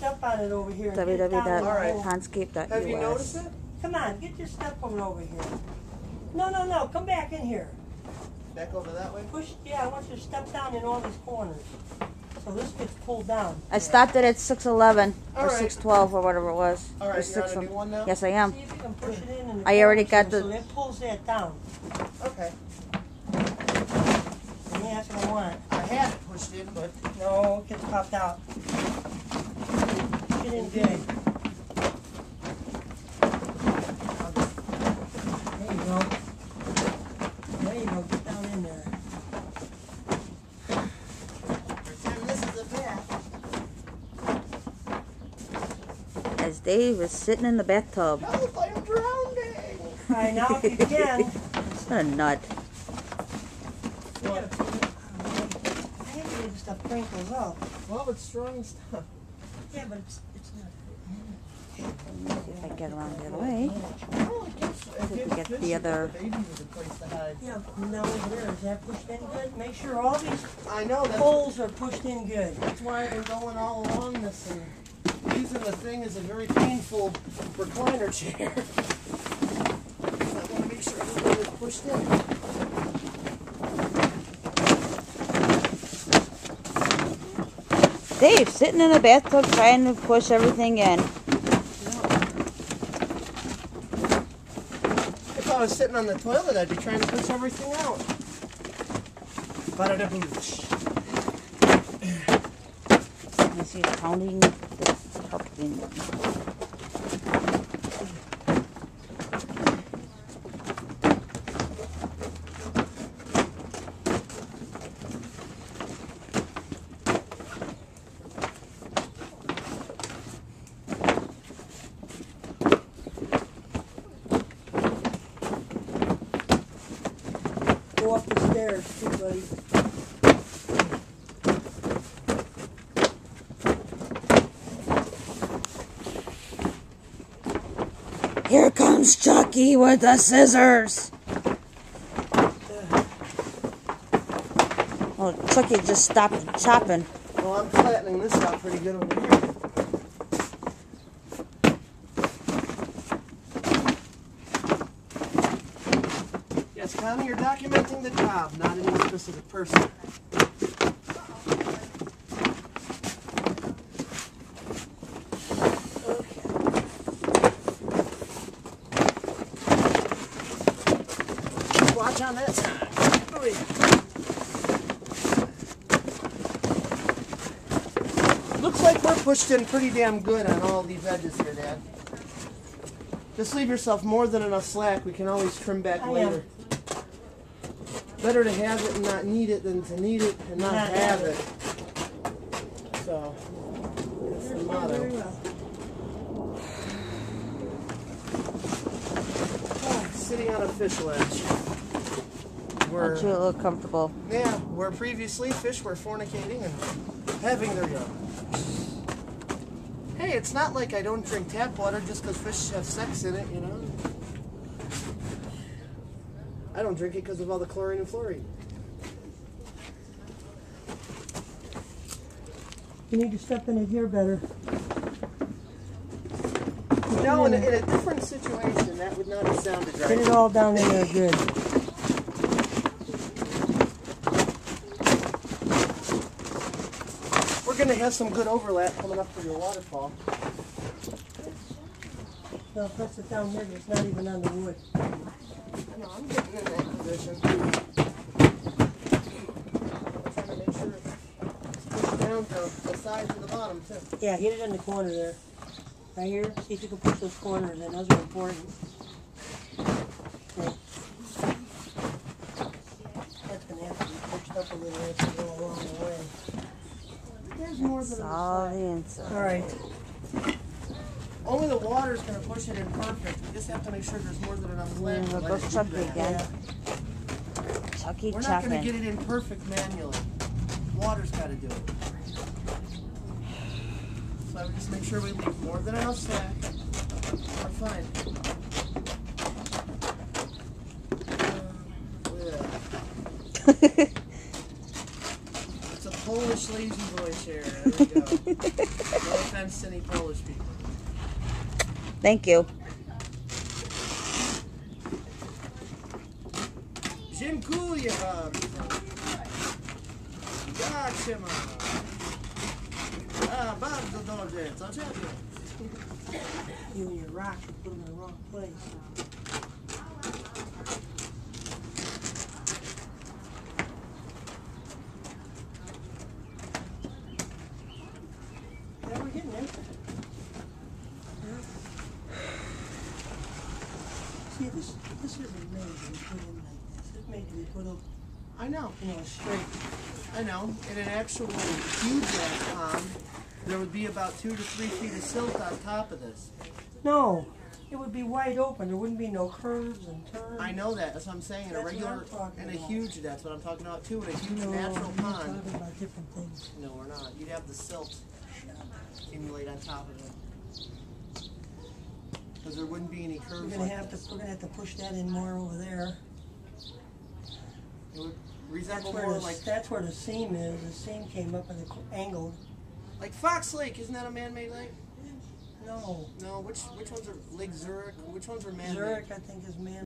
step on it over here. and get it down in the hole. www.pondscape.us. Have you noticed it? Come on, get your step on over here. No, no, no, come back in here. Back over that way? Push, yeah, I want you to step down in all these corners. So this gets pulled down. I stopped it at 611 All or right. 612 or whatever it was. All Or right, you're on a new one now? Yes, I am. See if you can push it in and. I already got the- So that pulls that down. Okay. And that's what I want. I had it pushed in, but No, it gets popped out. Get in good. There you go. There you go, get down in there. pretend this is a bath. As Dave was sitting in the bathtub. Help, I'm drowning! All right, now if you can. What a nut. What? I hate the way this stuff crinkles up. Well, it's strong stuff. Yeah, but it's, it's not. If I get around the other way. Well, it gives, it we gives get the fish other- baby was a place to hide. Yeah, but now over that pushed in good? Make sure all these I know, that's, holes are pushed in good. that's why I've been going all along this and using the thing as a very painful recliner chair. I want to make sure everything is pushed in. Dave sitting in the bathtub trying to push everything in. If I was sitting on the toilet, I'd be trying to push everything out. Ba-da-da-boosh. You see pounding the pumpkin. Go up the buddy. Here comes Chucky with the scissors. Oh, Chucky just stopped chopping. Well, I'm flattening this out pretty good over here. Connie, you're documenting the job, not any specific person. Watch on that side. Oh, yeah. Looks like we're pushed in pretty damn good on all these edges here, Dad. Just leave yourself more than enough slack. We can always trim back I am. Later. Better to have it and not need it than to need it and not Not have have it. So, that's the Very motto. well. Oh, sitting on a fish ledge. We're, Aren't you a little comfortable? yeah, where previously fish were fornicating and having their young. Hey, it's not like I don't drink tap water just because fish have sex in it, you know? I don't drink it because of all the chlorine and fluorine. You need to step in it here better. No, in a, in a different situation, that would not have sounded right. Get it all down in there good. We're going to have some good overlap coming up for your waterfall. No, press it down here, it's not even on the wood. No, I'm getting in that position. Trying to make sure it's pushed down to the sides and the bottom, too. Yeah, get it in the corner there. Right here, see if you can push those corners in, those are important. Okay. That's gonna have to be pushed up a little as you go along the way. There's more than all the inside. Alright, Only the water's going to push it in perfect. We just have to make sure there's more than enough slack. Mm, let goes Chucky again. yeah. Chucky We're not going to get it in perfect manually. Water's got to do it. So I would just make sure we leave more than enough slack. We're fine. Yeah. It's a Polish lazy boy chair. There we go. No offense to any Polish people. Thank you. Dziękuję bardzo. Jak się ma? A, ah, bardzo dobrze. Co ciebie? You and your rock, you put in the wrong place. Yeah, we're getting there. See, this, this isn't made to put in like this. It's made me be put up, I know. you know, straight. I know. In an actual huge pond, there would be about two to three feet of silt on top of this. No, it would be wide open. There wouldn't be no curves and turns. I know that. That's what I'm saying. In a That's what regular, I'm talking in a about. huge, that's what I'm talking about too. In a huge No, natural we're pond. talking about different things. No, we're not. You'd have the silt accumulate on top of it. Because there wouldn't be any We're curves gonna like have to, this. we're gonna have to push that in more over there. It would That's resemble where more the, like that's where the seam is. The seam came up and the angled. like Fox Lake. Isn't that a man-made lake? No, No. Which which ones are Lake Zurich? Which ones are man-made? Zurich, I think, is man